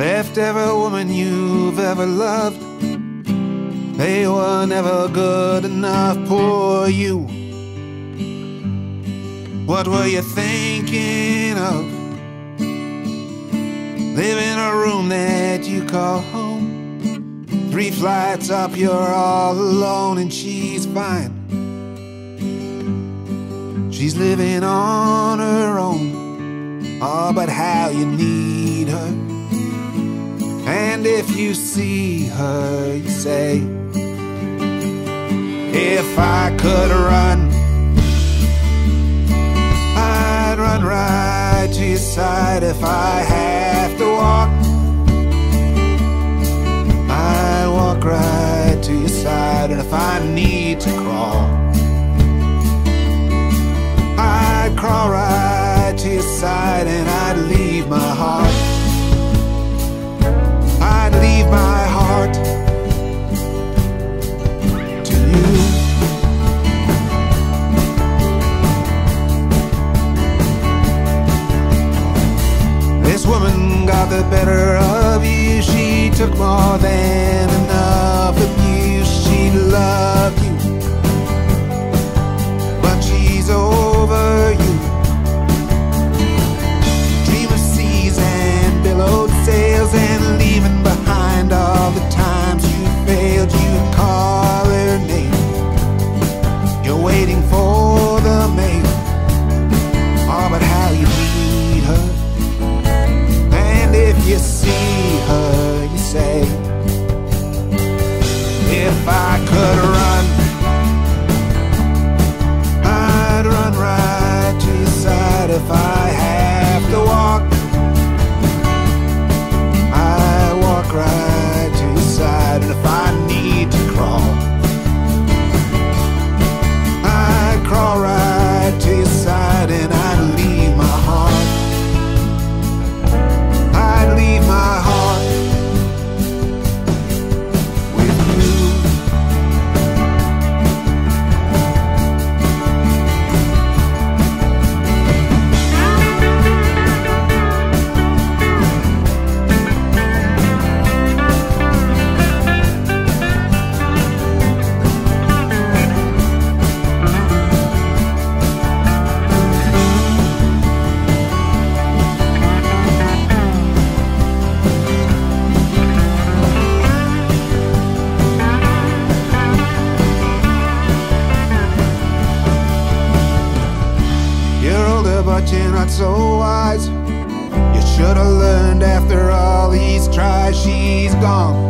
left every woman you've ever loved. They were never good enough for you. What were you thinking of? Live in a room that you call home. Three flights up, you're all alone, and she's fine. She's living on her own. Oh, but how you need her. And if you see her, you say, If I could run, I'd run right to your side. If I have to walk, I'd walk right to your side. And if I need to crawl, got the better of you. She took more than enough of you. She loved you. But you're not so wise. You should have learned after all these tries, she's gone.